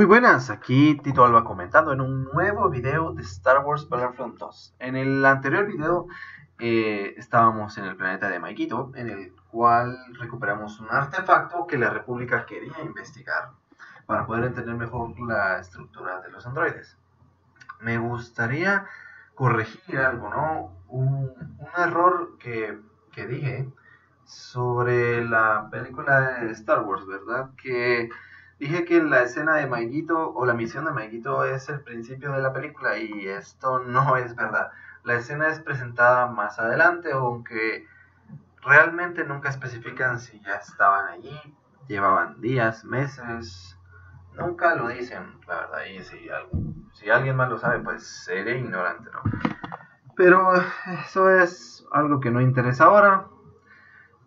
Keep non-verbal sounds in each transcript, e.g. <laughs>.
Muy buenas, aquí Tito Alba comentando en un nuevo video de Star Wars Battlefront 2. En el anterior video eh, estábamos en el planeta de Maikito, en el cual recuperamos un artefacto que la República quería investigar para poder entender mejor la estructura de los androides. Me gustaría corregir algo, ¿no? Un, error que, que dije sobre la película de Star Wars, ¿verdad? Que dije que la escena de Maiguito o la misión de Maiguito es el principio de la película y esto no <laughs> es verdad. La escena es presentada más adelante, aunque realmente nunca especifican si ya estaban allí, llevaban días, meses, nunca lo dicen, la verdad, y si, alguien más lo sabe, pues seré ignorante, ¿no? Pero eso es algo que no interesa ahora,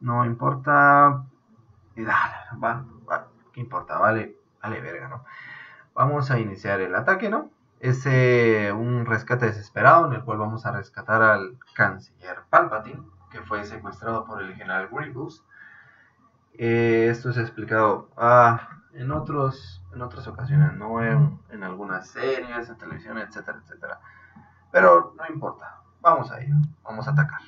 no importa. Y dale, va, va, ¿qué importa? Vale, vale, verga, ¿no? Vamos a iniciar el ataque, ¿no? Es un rescate desesperado en el cual vamos a rescatar al canciller Palpatine, que fue secuestrado por el general Grievous. Eh, esto es explicado ah, en, otros, en otras ocasiones, no en, en algunas series, en televisión, etcétera, etcétera. Pero no importa, vamos a ir, vamos a atacar.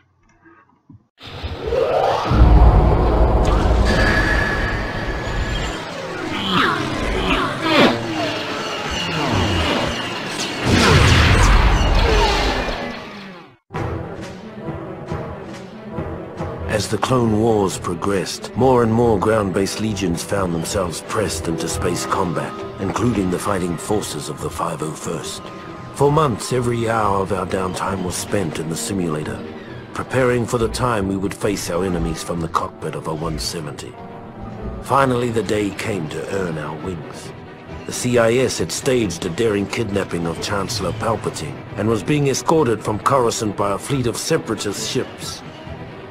As the Clone Wars progressed, more and more ground-based legions found themselves pressed into space combat, including the fighting forces of the 501st. For months, every hour of our downtime was spent in the simulator, preparing for the time we would face our enemies from the cockpit of a 170. Finally, the day came to earn our wings. The CIS had staged a daring kidnapping of Chancellor Palpatine and was being escorted from Coruscant by a fleet of separatist ships.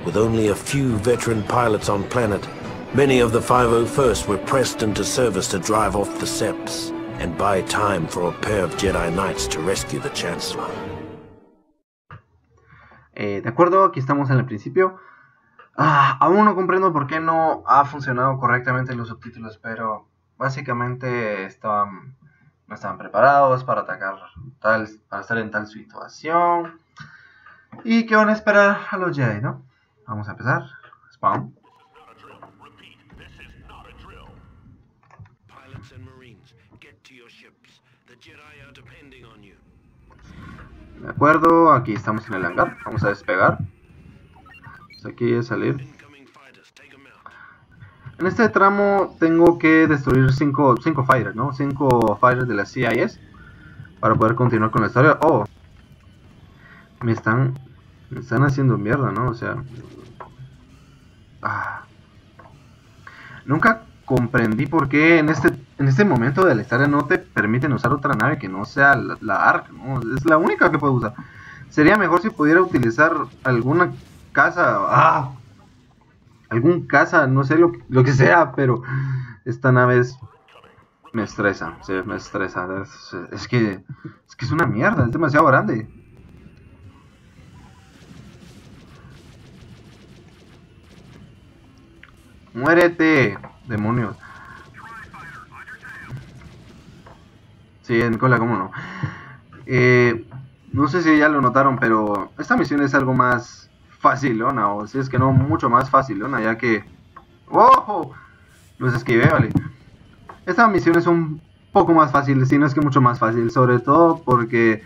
With only a few veteran pilots on planet, many of the 501st were pressed into service to drive off the Seps and buy time for a pair of Jedi Knights to rescue the Chancellor. Eh, de acuerdo, aquí estamos en el principio. Ah, aún no comprendo por qué no ha funcionado correctamente los subtítulos, pero básicamente estaban, no estaban preparados para atacar tal, para estar en tal situación. Y que van a esperar a los Jedi, ¿no? Vamos a empezar. Spawn. De acuerdo, aquí estamos en el hangar. Vamos a despegar. Pues aquí es salir. En este tramo tengo que destruir 5 cinco, fighters, ¿no? 5 fighters de la CIS para poder continuar con la historia. Oh, me están, me están haciendo mierda, ¿no? O sea, ah. nunca comprendí por qué en este, en este momento de la historia no te permiten usar otra nave que no sea la, ARC, ¿no? Es la única que puedo usar. Sería mejor si pudiera utilizar alguna casa, ah, algún casa, no sé lo, lo que sea, pero esta nave es, me estresa, me estresa. Es, es, que, es que es una mierda, es demasiado grande. Muérete demonios. Sí, Nicola, cómo no. Eh, no sé si ya lo notaron, pero esta misión es algo más fácil, o si es que no, mucho más fácil, ya que... ¡Ojo! Los esquivé, vale. Esta misión es un poco más fácil, si no es que mucho más fácil, sobre todo porque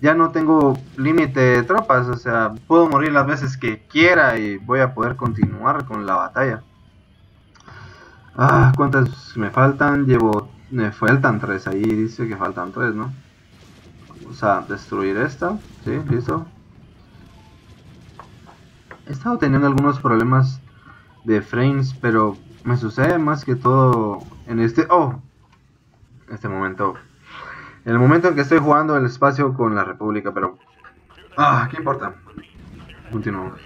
ya no tengo límite de tropas, o sea, puedo morir las veces que quiera y voy a poder continuar con la batalla. Ah, ¿cuántas me faltan? Llevo... Me faltan tres, ahí dice que faltan tres, ¿no? Vamos a destruir esta, ¿sí? ¿Listo? He estado teniendo algunos problemas de frames, pero me sucede más que todo en este... ¡Oh! este momento. En el momento en que estoy jugando el espacio con la República, pero... ¡Ah! ¿Qué importa? Continuamos.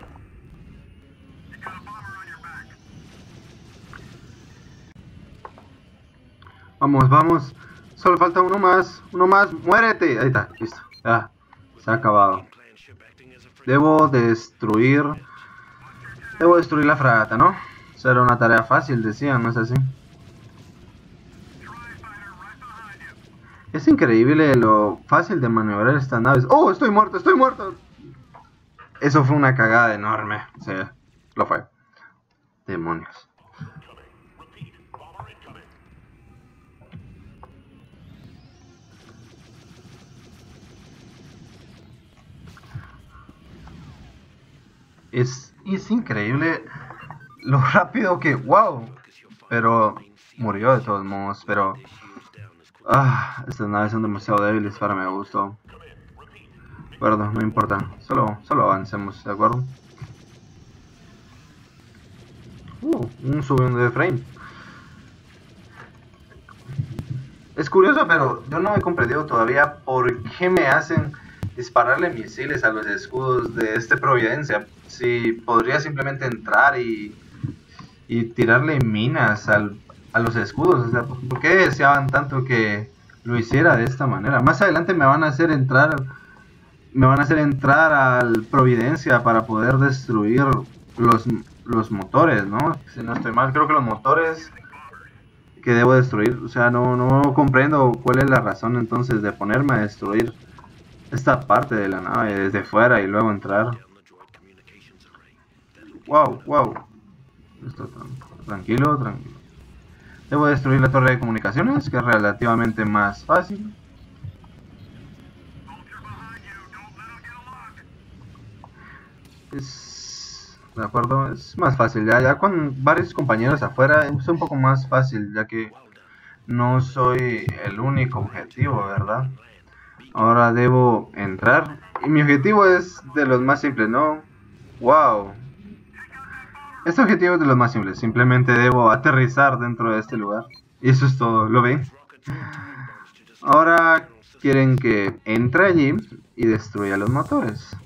Vamos, vamos. Solo falta uno más. Uno más. ¡Muérete! Ahí está. Listo. Ya. Se ha acabado. Debo destruir... Debo destruir la fragata, ¿no? Será una tarea fácil, decían, ¿no es así? Es increíble lo fácil de maniobrar estas naves. ¡Oh, estoy muerto, estoy muerto! Eso fue una cagada enorme. Sí, lo fue. Demonios. Es, es increíble lo <laughs> rápido que... ¡Wow! Pero murió de todos modos, pero... Ah, estas naves son demasiado débiles para mi gusto. Perdón, no importa. Solo, solo avancemos, ¿de acuerdo? Uh, un subidón de frame. Es curioso, pero yo no he comprendido todavía por qué me hacen dispararle misiles a los escudos de este Providencia. Si podría simplemente entrar y, y tirarle minas al, a los escudos. O sea, ¿por qué deseaban tanto que lo hiciera de esta manera? Más adelante me van a hacer entrar me van a hacer entrar al Providencia para poder destruir los, los motores, ¿no? Si no estoy mal, creo que los motores que debo destruir, o sea, no, no comprendo cuál es la razón entonces de ponerme a destruir esta parte de la nave desde fuera y luego entrar. Wow, wow. tranquilo, tranquilo. Debo destruir la torre de comunicaciones, que es relativamente más fácil. Es, de acuerdo, es más fácil. Ya, ya con varios compañeros afuera es un poco más fácil, ya que no soy el único objetivo, ¿verdad? Ahora debo entrar. Y mi objetivo es de los más simples, ¿no? ¡Wow! Este objetivo es de los más simples. Simplemente debo aterrizar dentro de este lugar. Y eso es todo. ¿Lo ven? Ahora quieren que entre allí y destruya los motores.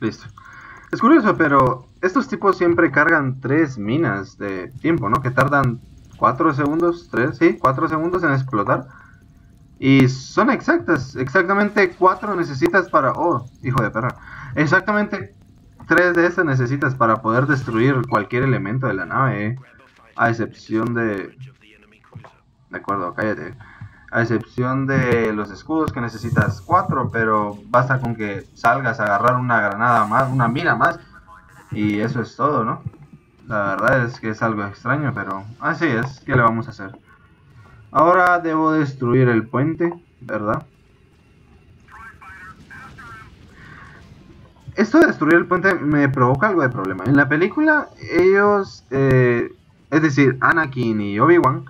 Listo. Es curioso, pero estos tipos siempre cargan tres minas de tiempo, ¿no? Que tardan 4 segundos, 3, sí, 4 segundos en explotar. Y son exactas, exactamente 4 necesitas para... Oh, hijo de perra. Exactamente 3 de esas necesitas para poder destruir cualquier elemento de la nave, ¿eh? A excepción de... De acuerdo, cállate. A excepción de los escudos que necesitas 4, pero basta con que salgas a agarrar una granada más, una mina más y eso es todo, ¿no? La verdad es que es algo extraño, pero así es. ¿Qué le vamos a hacer? Ahora debo destruir el puente, ¿verdad? Esto de destruir el puente me provoca algo de problema. En la película, ellos, eh, es decir, Anakin y Obi-Wan,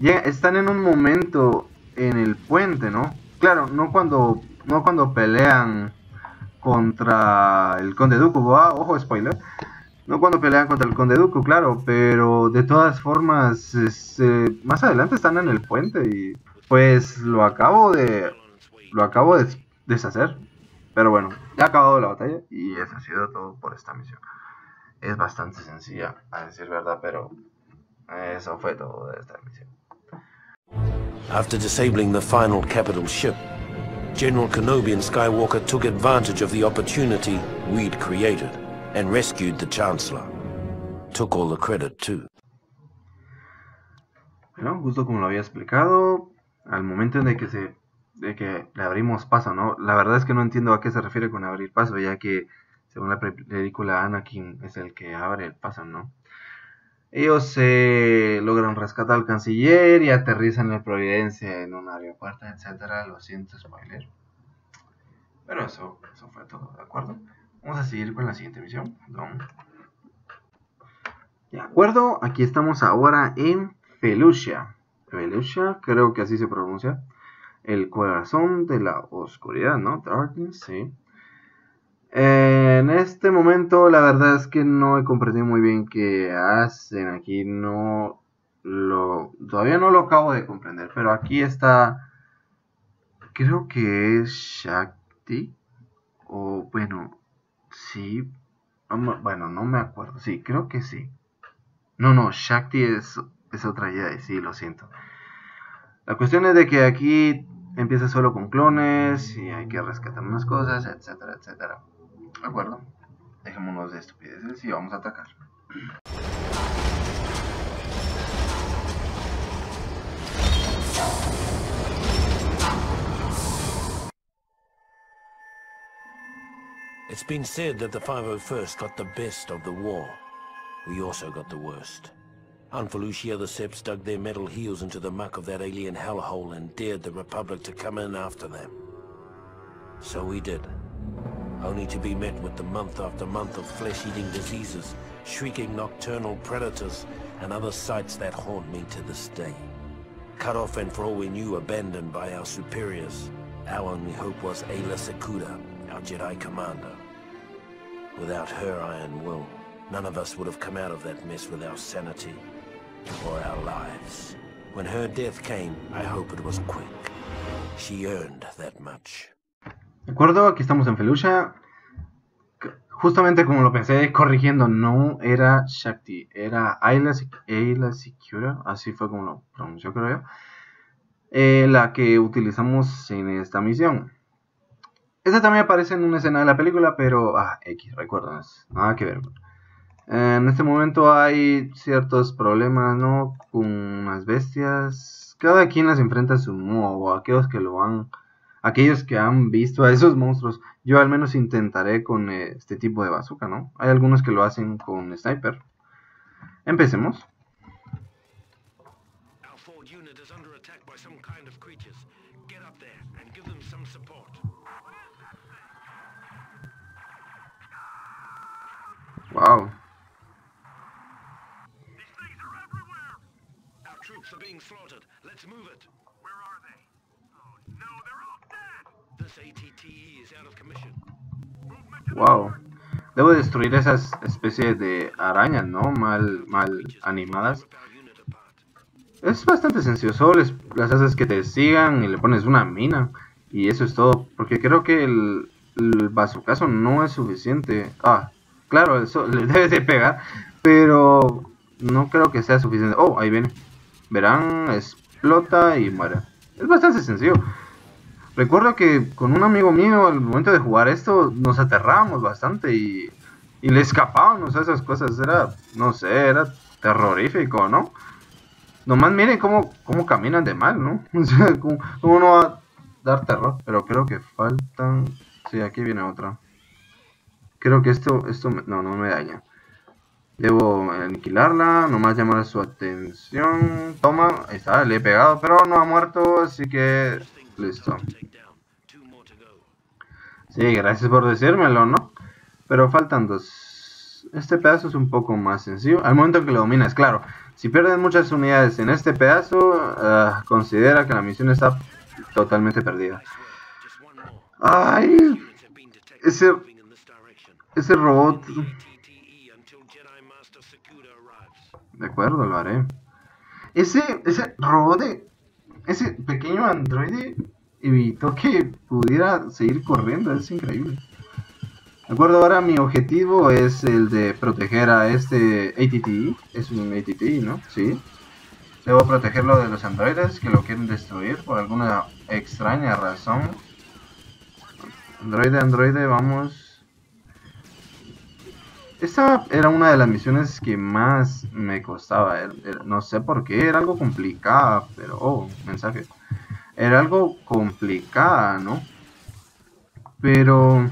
están en un momento en el puente, ¿no? Claro, no cuando, no cuando pelean contra el Conde Dooku. Ah, ojo, spoiler. No cuando pelean contra el Conde Dooku, claro, pero de todas formas, más adelante están en el puente y pues lo acabo de lo acabo de deshacer. Pero bueno, ya ha acabado la batalla y eso ha sido todo por esta misión. Es bastante sencilla, a decir verdad, pero eso fue todo de esta misión. After disabling the final capital ship, General Kenobi and Skywalker took advantage of the opportunity we'd created and rescued the Chancellor. Took all the credit too. Bueno, justo como lo había explicado, al momento en que se de que le abrimos paso, ¿no? La verdad es que no entiendo a qué se refiere con abrir paso, ya que según la película Anakin es el que abre el paso, ¿no? Ellos logran rescatar al canciller y aterrizan en Providencia en un aeropuerto, etcétera. Lo siento, spoiler. Pero eso, eso fue todo, ¿de acuerdo? Vamos a seguir con la siguiente misión. De acuerdo, aquí estamos ahora en Felucia. Felucia, creo que así se pronuncia. El corazón de la oscuridad, ¿no? Darkness, sí. En este momento la verdad es que no he comprendido muy bien qué hacen aquí, no lo todavía no lo acabo de comprender, pero aquí está creo que es Shakti o bueno, sí, bueno, no me acuerdo, sí, creo que sí. No, no, Shakti es, es otra idea, sí, lo siento. La cuestión es de que aquí empieza solo con clones y hay que rescatar unas cosas, etcétera, etcétera. Acuerdo. dejémonos de estupideces y vamos a atacar. It's been said that the 501st got the best of the war. We also got the worst. On the Seps dug their metal heels into the muck of that alien hellhole and dared the Republic to come in after them. So we did. Only to be met with the month after month of flesh-eating diseases, shrieking nocturnal predators, and other sights that haunt me to this day. Cut off and for all we knew, abandoned by our superiors. Our only hope was Ayla Sekuda, our Jedi commander. Without her iron will, none of us would have come out of that mess with our sanity or our lives. When her death came, I hope it was quick. She earned that much. Acuerdo, aquí estamos en Felucia. Justamente como lo pensé, corrigiendo, no era Shakti, era Ayla, Ayla Secura, así fue como lo pronunció, creo yo. Eh, la que utilizamos en esta misión. Esta también aparece en una escena de la película, pero. Ah, X, recuerden, nada que ver. En este momento hay ciertos problemas, ¿no? Con las bestias. Cada quien las enfrenta a su modo, aquellos que lo han aquellos que han visto a esos monstruos, yo al menos intentaré con eh, este tipo de bazooka, ¿no? Hay algunos que lo hacen con sniper. Empecemos. Wow. Wow. Debo destruir esas especies de arañas, ¿no? Mal, mal animadas. Es bastante sencillo. Solo les, las haces que te sigan y le pones una mina. Y eso es todo. Porque creo que el, el no es suficiente. Ah, claro, eso le <laughs> debes de pegar. Pero no creo que sea suficiente. Oh, ahí viene. Verán, explota y muere. Es bastante sencillo. Recuerdo que con un amigo mío al momento de jugar esto nos aterrábamos bastante y, y le escapábamos a esas cosas. Era, no sé, era terrorífico, ¿no? Nomás miren cómo, cómo caminan de mal, ¿no? <laughs> O sea, cómo, no va a dar terror. Pero creo que faltan... Sí, aquí viene otra. Creo que esto, esto no, no me daña. Debo aniquilarla, nomás llamar su atención. Toma, ahí está, le he pegado, pero no ha muerto, así que Listo. Sí, gracias por decírmelo, ¿no? Pero faltan dos. Este pedazo es un poco más sencillo. Al momento que lo dominas, claro. Si pierdes muchas unidades en este pedazo, uh, considera que la misión está totalmente perdida. ¡Ay! Ese... Ese robot... De acuerdo, lo haré. Ese, ese robot de ese pequeño androide evitó que pudiera seguir corriendo, es increíble. De acuerdo, ahora mi objetivo es el de proteger a este ATT, es un ATT, ¿no? Sí. Debo protegerlo de los androides que lo quieren destruir por alguna extraña razón. Androide, androide, vamos. Esta era una de las misiones que más me costaba. no sé por qué, era algo complicada, pero... Oh, mensaje. Era algo complicada, ¿no? Pero...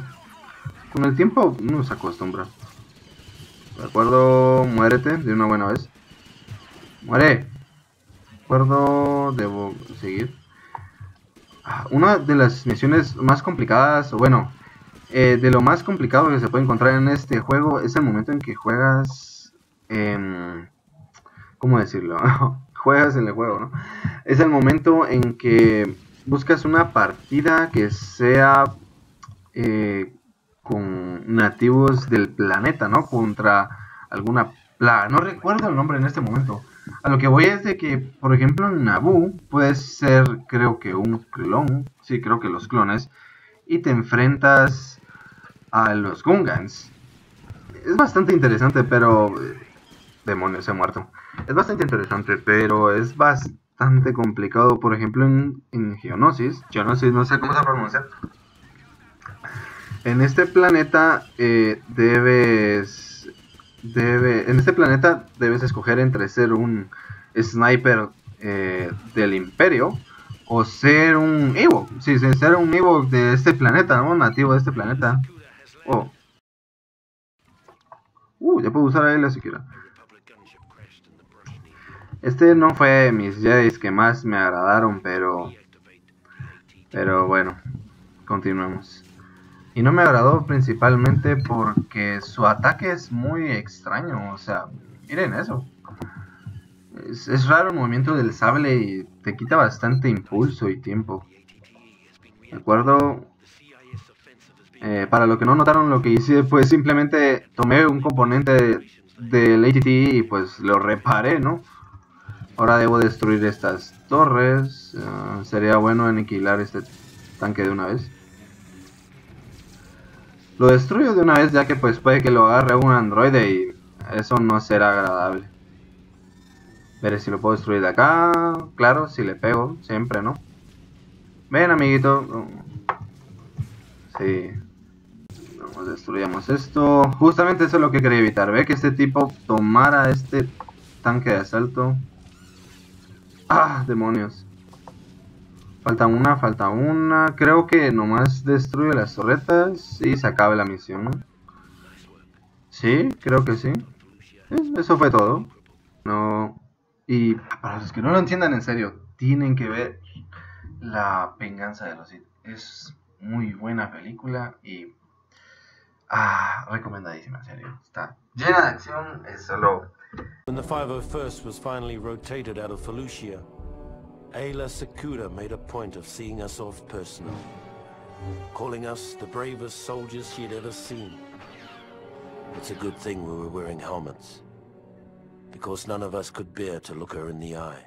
Con el tiempo uno se acostumbra. De acuerdo, muérete de una buena vez. Muere. De acuerdo, debo seguir. Ah, una de las misiones más complicadas, bueno, eh, de lo más complicado que se puede encontrar en este juego es el momento en que juegas... Eh, ¿Cómo decirlo? <laughs> juegas en el juego, ¿no? Es el momento en que buscas una partida que sea eh, con nativos del planeta, ¿no? Contra alguna. No recuerdo el nombre en este momento. A lo que voy es de que, por ejemplo, Naboo puede ser, creo que un clon. Sí, creo que los clones y te enfrentas a los Gungans. Es bastante interesante, pero... Demonios, ha muerto. Es bastante interesante, pero es bastante complicado. Por ejemplo, en, en Geonosis. Geonosis, no sé cómo se pronuncia. En este planeta eh, debes, debe, en este planeta debes escoger entre ser un sniper eh, del Imperio o ser un Evo. Sí, ser un Evo de este planeta, ¿no? Nativo de este planeta. Oh. Uh, ya puedo usar a él si quiero. Este no fue mis Jedi que más me agradaron, pero... Pero bueno, continuemos. Y no me agradó principalmente porque su ataque es muy extraño. O sea, miren eso. Es, raro el movimiento del sable y te quita bastante impulso y tiempo. ¿De acuerdo? Eh, para lo que no notaron, lo que hice <laughs> pues simplemente tomé un componente del ATT y pues lo reparé, ¿no? Ahora debo destruir estas torres. Ah, sería bueno aniquilar este tanque de una vez. Lo destruyo de una vez ya que pues puede que lo agarre un androide y eso no será agradable. Si lo puedo destruir de acá. Claro, si le pego, siempre, ¿no? Ven, amiguito. Sí. Vamos, destruyamos esto. Justamente eso es lo que quería evitar. Ve que este tipo tomara este tanque de asalto. ¡Ah, demonios! Falta una, falta una. Creo que nomás destruye las torretas y se acabe la misión. Sí, creo que sí. Eso fue todo. No... Y para los que no lo entiendan en serio, tienen que ver La venganza de los Sith. Es muy buena película y... Ah, recomendadísima, en serio. Está llena de acción, es solo When the 501st was finally rotated out of Felucia, Ayla Sakuda made a point of seeing us off personally, calling us the bravest soldiers she had ever seen. It's a good thing we were wearing helmets, because none of us could bear to look her in the eye.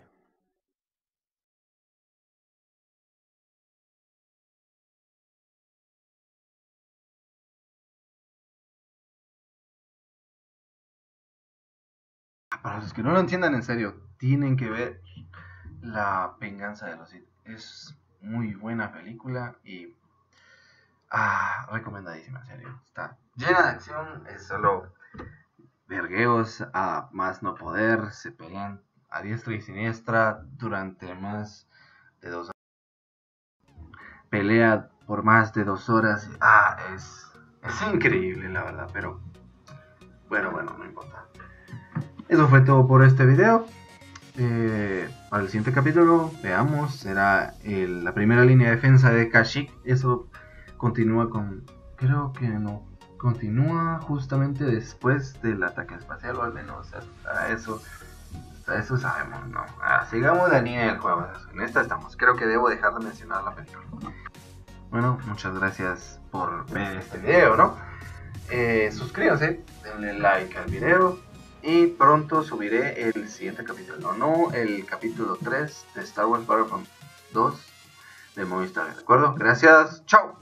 para los que no lo entiendan en serio, tienen que ver La venganza de los Sith. Es muy buena película y ah, recomendadísima, en serio. Está llena de acción, es solo vergueos a más no poder, se pelean a diestra y siniestra durante más de dos horas. Pelea por más de dos horas. Ah, es, es increíble, la verdad, pero bueno, bueno, no importa. Eso fue todo por este video. Eh, para el siguiente capítulo, veamos, será la primera línea de defensa de Kashyyyk. Eso continúa con... Creo que no. Continúa justamente después del ataque espacial, o al menos hasta eso. Eso sabemos, ¿no? Ah, sigamos la línea del juego. En esta estamos. Creo que debo dejar de mencionar la película. Bueno, muchas gracias por ver este video, ¿no? Eh, suscríbanse, denle like al video y pronto subiré el siguiente capítulo, no el capítulo 3 de Star Wars Battlefront 2 de Movistar. ¿De acuerdo? Gracias, chao.